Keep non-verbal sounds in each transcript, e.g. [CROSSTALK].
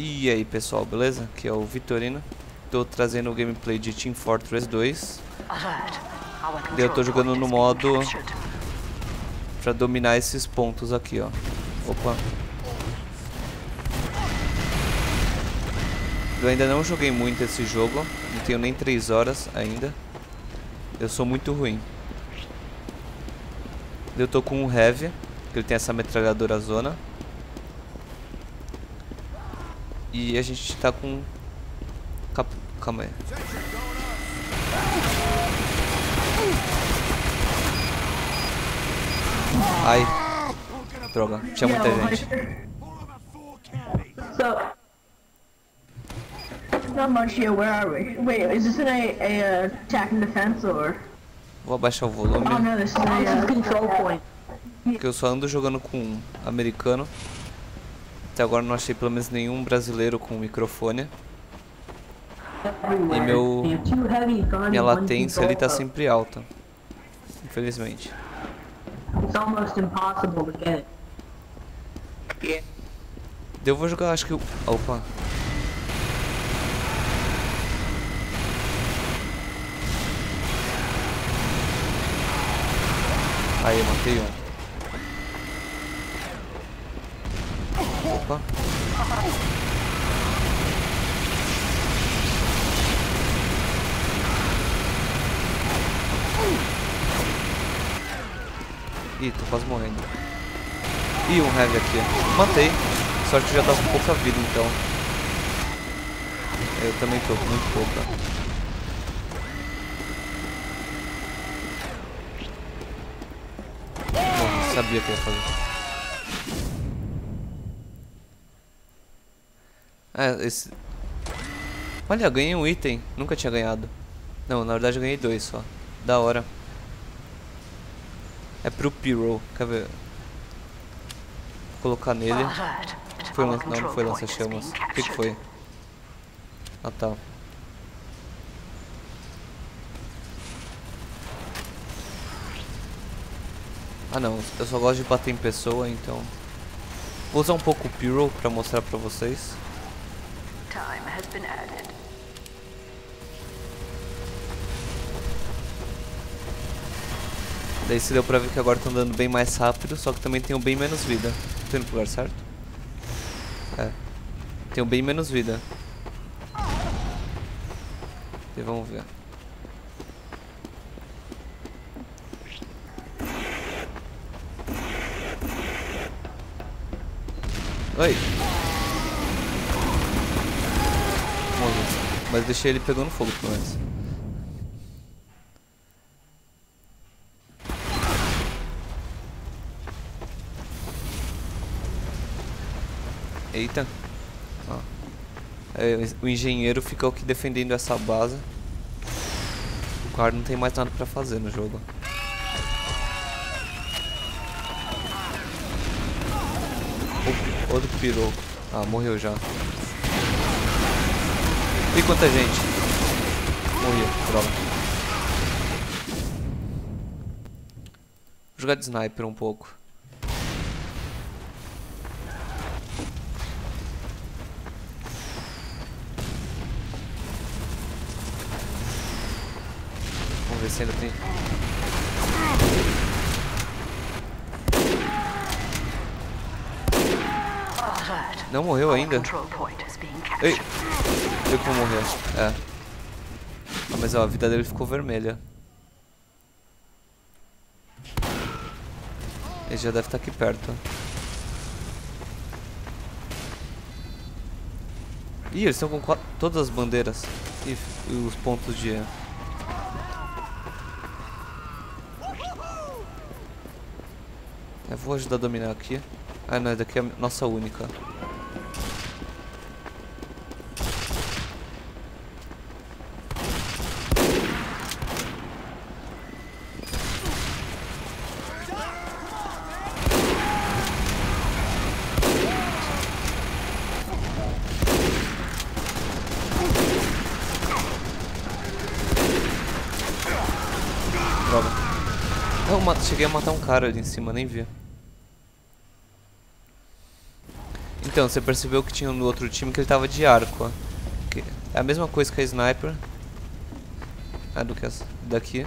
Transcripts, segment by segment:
E aí pessoal, beleza? Aqui é o Vitorino. Tô trazendo o gameplay de Team Fortress 2. Eu tô jogando no modo pra dominar esses pontos aqui, ó. Opa. Eu ainda não joguei muito esse jogo, não tenho nem 3 horas ainda. Eu sou muito ruim. Eu tô com um Heavy, que ele tem essa metralhadora zona. E a gente tá com... Cap... Calma aí. Ai. Droga, tinha muita gente. So, not much here. Where are we? Wait, is this in a, a uh, attack and defense or? Vou abaixar o volume, Oh no, this is a uh, control point. porque eu só ando jogando com um americano. Até agora não achei pelo menos nenhum brasileiro com microfone. E meu... Minha latência ali tá sempre alta. Infelizmente. Eu vou jogar, acho que... o- Opa. Aí, eu matei um. Opa. Ih, tô quase morrendo. Ih, um heavy aqui. Matei. Sorte que já tá com pouca vida, então. Eu também tô com muito pouca. Sabia que ia fazer. É, esse... Olha, ganhei um item. Nunca tinha ganhado. Não, na verdade eu ganhei dois só. Da hora. É pro Pyro. Quer ver? Vou colocar nele. Foi lan... Não, não foi lança-chamas. O que, que foi? Ah, tá. Ah, não. Eu só gosto de bater em pessoa, então... Vou usar um pouco o Pyro pra mostrar pra vocês. Been added. Daí se deu pra ver que agora tô andando bem mais rápido, só que também tenho bem menos vida. Tô indo pro lugar certo? É. Tenho bem menos vida. E vamos ver. Oi. Mas deixei ele pegando fogo pelo menos. Eita. Ó. É, o engenheiro fica aqui defendendo essa base. O cara não tem mais nada pra fazer no jogo. Outro pirou. Ah, morreu já. E quanta gente? Morri, droga. Vou jogar de sniper um pouco. Vamos ver se ainda tem. Não morreu ainda? Ei! Viu como morreu? É. Ah, mas ó, a vida dele ficou vermelha. Ele já deve estar aqui perto. Ih, eles estão com qua- todas as bandeiras e e os pontos de. Eu vou ajudar a dominar aqui. Ah, não, daqui é a nossa única. Cheguei a matar um cara ali em cima, nem vi. Então, você percebeu que tinha no outro time que ele tava de arco, ó. Que é a mesma coisa que a sniper. Ah, do que as daqui.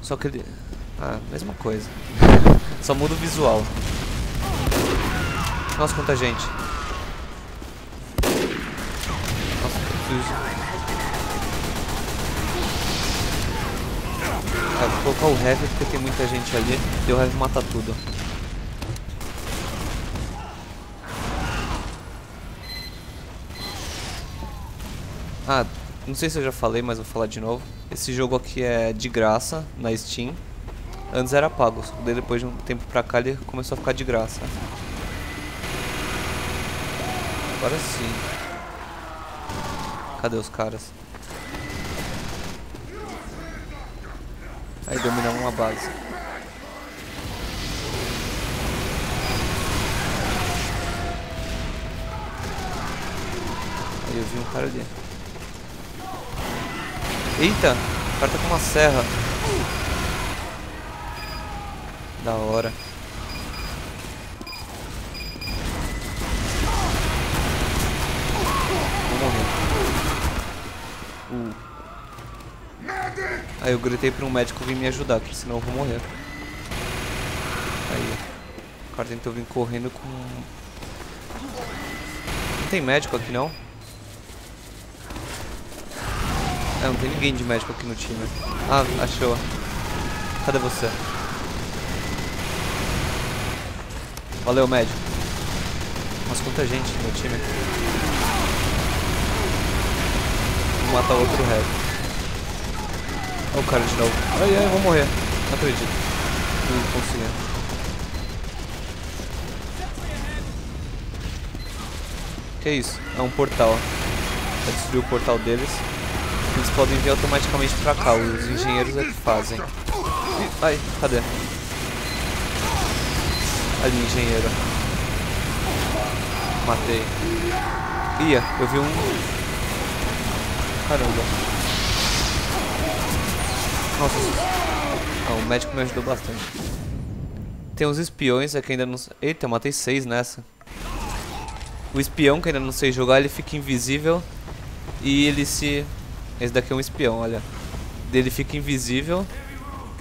Só que ele... Ah, mesma coisa. [LAUGHS] Só muda o visual. Nossa, quanta gente. Nossa, eu Vou colocar o Heavy porque tem muita gente ali. E o Heavy mata tudo. Ah, não sei se eu já falei, mas vou falar de novo. Esse jogo aqui é de graça na Steam. Antes era pago, depois de um tempo pra cá ele começou a ficar de graça. Agora sim. Cadê os caras? Aí dominamos uma base. Aí eu vi um cara ali. Eita! O cara tá com uma serra. Da hora. Vou morrer. Uh. Aí eu gritei pra um médico vir me ajudar, porque senão eu vou morrer. Aí. O cara tentou vir correndo com... Não tem médico aqui não? É, não tem ninguém de médico aqui no time. Ah, achou. Cadê você? Valeu, médico. Nossa, quanta gente no time. Vou matar outro resto. Olha o cara de novo. Ai, ai, vou morrer. Não acredito. Não consegui. Que isso? É um portal. Vai destruir o portal deles. Eles podem vir automaticamente pra cá. Os engenheiros é que fazem. Ai, cadê? Ali, engenheiro. Matei. Ia, eu vi um... Caramba. Nossa, ah, o médico me ajudou bastante. Tem uns espiões aqui ainda não... Eita, eu matei seis nessa. O espião que ainda não sei jogar, ele fica invisível. E ele se... Esse daqui é um espião, olha. Ele fica invisível.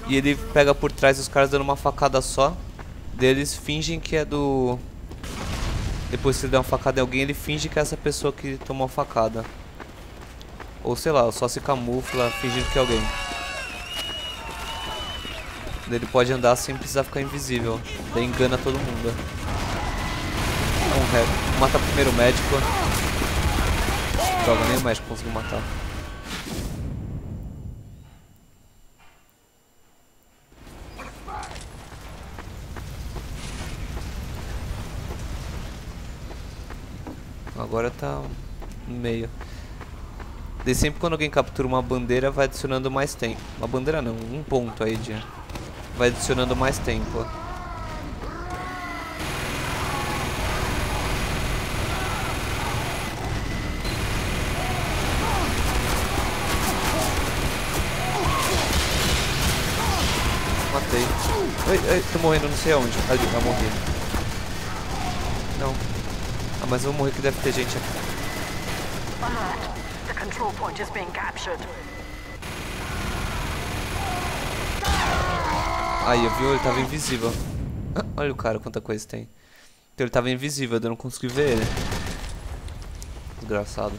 E ele pega por trás dos caras dando uma facada só. Deles fingem que é do... Depois que ele der uma facada em alguém, ele finge que é essa pessoa que tomou a facada. Ou sei lá, só se camufla fingindo que é alguém. Ele pode andar sem precisar ficar invisível. Daí engana todo mundo. Então, mata primeiro o médico. Droga, nem o médico conseguiu matar. Agora tá no meio. De sempre quando alguém captura uma bandeira vai adicionando mais tempo. Uma bandeira não, um ponto aí de vai adicionando mais tempo. Matei. Ai, ai, tô morrendo não sei aonde. Ali, vai morrer. Não. Ah, mas eu vou morrer que deve ter gente aqui. The control point is being captured. Aí, viu? Ele tava invisível. Olha o cara, quanta coisa tem. Então ele tava invisível, eu não consegui ver ele. Desgraçado.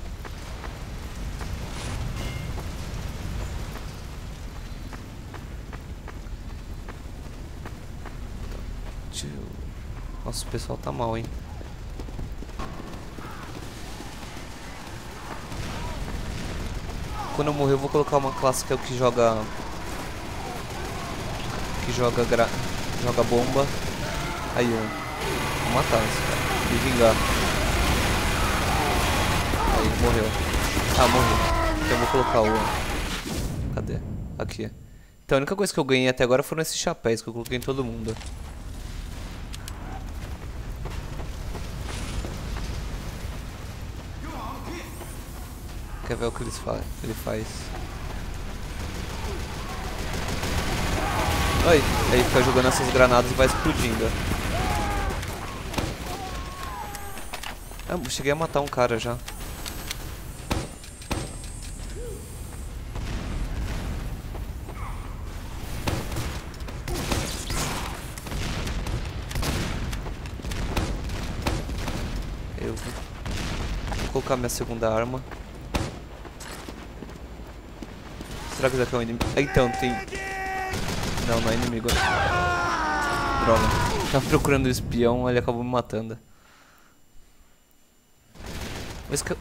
Nossa, o pessoal tá mal, hein? Quando eu morrer, eu vou colocar uma classe que é o que joga que joga gra... joga bomba. Aí um. Vou matar esse cara. E vingar. Aí morreu. Ah, morreu. Então eu vou colocar o. Cadê? Aqui. Então a única coisa que eu ganhei até agora foram esses chapéus que eu coloquei em todo mundo. Quer ver o que eles ele faz? Aí, aí fica jogando essas granadas e vai explodindo. Ah, cheguei a matar um cara já. Eu vou vou colocar minha segunda arma. Será que isso aqui é um inimigo? Então, tem... Não, não é inimigo. Droga. Tava procurando o espião, ele acabou me matando.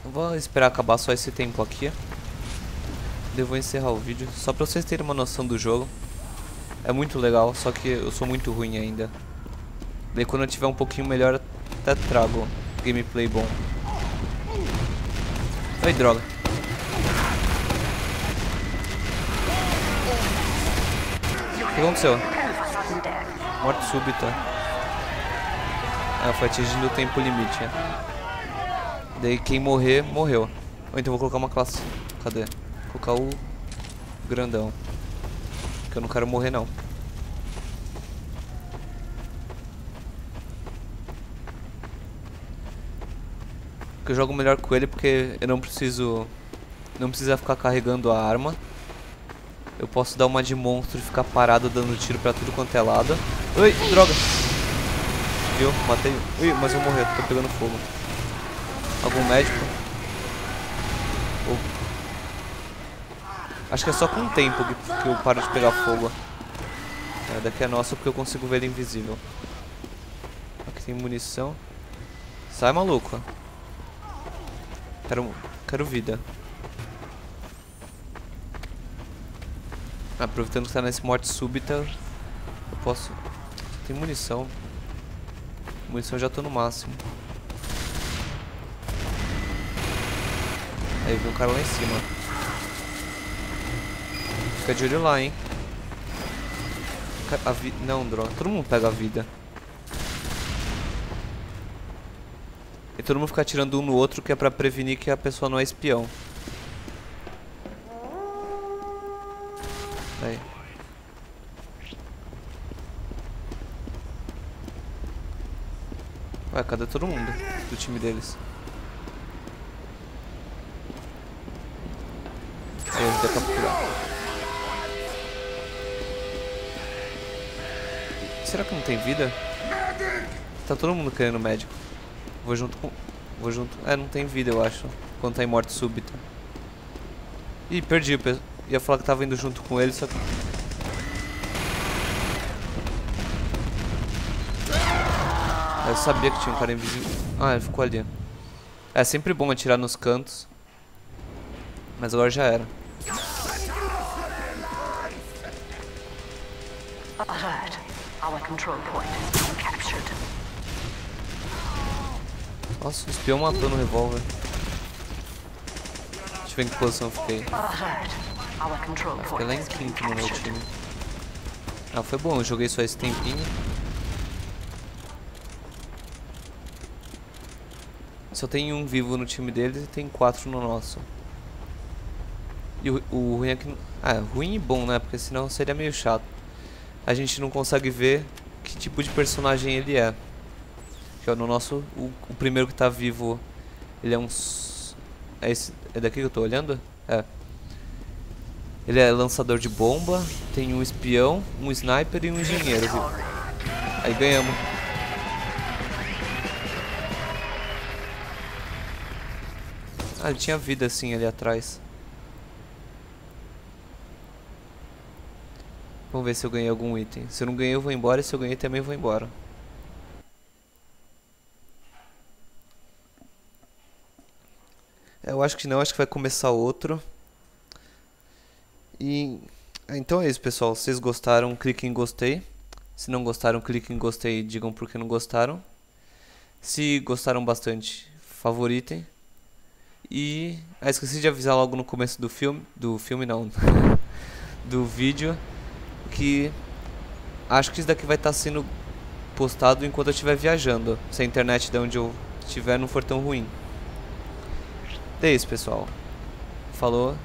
Vou, esperar acabar só esse tempo aqui. Eu vou encerrar o vídeo, só pra vocês terem uma noção do jogo. É muito legal, só que eu sou muito ruim ainda. Daí quando eu tiver um pouquinho melhor, até trago gameplay bom. Ai, droga. O que aconteceu? Morte súbita. Ah, foi atingindo o tempo limite. né? Daí quem morrer, morreu. Ou então vou colocar uma classe. Cadê? Vou colocar o grandão. Que eu não quero morrer não. Porque eu jogo melhor com ele porque eu não preciso. Não precisa ficar carregando a arma. Eu posso dar uma de monstro e ficar parado dando tiro pra tudo quanto é lado. Ui, droga! Viu? Matei. Ui, mas eu morri, tô pegando fogo. Algum médico? Oh. Acho que é só com o tempo que, que eu paro de pegar fogo. É, daqui é nossa porque eu consigo ver ele invisível. Aqui tem munição. Sai, maluco. Quero, quero vida. Aproveitando que tá nesse morte súbita, eu posso... Tem munição. Munição já tô no máximo. Aí vem um cara lá em cima. Fica de olho lá, hein. A vi... Não, droga. Todo mundo pega a vida. E todo mundo fica atirando um no outro que é pra prevenir que a pessoa não é espião. Aí. Ué, cadê todo mundo do time deles? Aí. Será que não tem vida? Tá todo mundo querendo médico. Vou junto com. Vou junto. É, não tem vida, eu acho. Quando tá em morte súbita. Ih, perdi. pe- Ia falar que tava indo junto com ele, só que. Eu sabia que tinha um cara invisível. Ah, ele ficou ali. É sempre bom atirar nos cantos. Mas agora já era. Nossa, o espião matou no revólver. Deixa eu ver em que posição eu fiquei. Fiquei lá em quinto no meu time. Ah, foi bom, eu joguei só esse tempinho. Só tem um vivo no time deles e tem quatro no nosso. E o, o ruim é que. Ah, ruim e bom, né? Porque senão seria meio chato. A gente não consegue ver que tipo de personagem ele é. Que ó, no nosso. O, o primeiro que tá vivo. Ele é um. É, esse, é daqui que eu tô olhando? É. Ele é lançador de bomba, tem um espião, um sniper e um engenheiro. viu? Aí ganhamos. Ah, ele tinha vida assim ali atrás. Vamos ver se eu ganhei algum item. Se eu não ganhei, eu vou embora. E se eu ganhei, também vou embora. É, Eu acho que não, acho que vai começar outro. E ah, então é isso, pessoal. Se vocês gostaram, cliquem em gostei. Se não gostaram, cliquem em gostei e digam por que não gostaram. Se gostaram bastante, favoritem. E ah, esqueci de avisar logo no começo do filme, do filme não, [LAUGHS] do vídeo que acho que isso daqui vai estar sendo postado enquanto eu estiver viajando, se a internet de onde eu estiver não for tão ruim. É isso, pessoal. Falou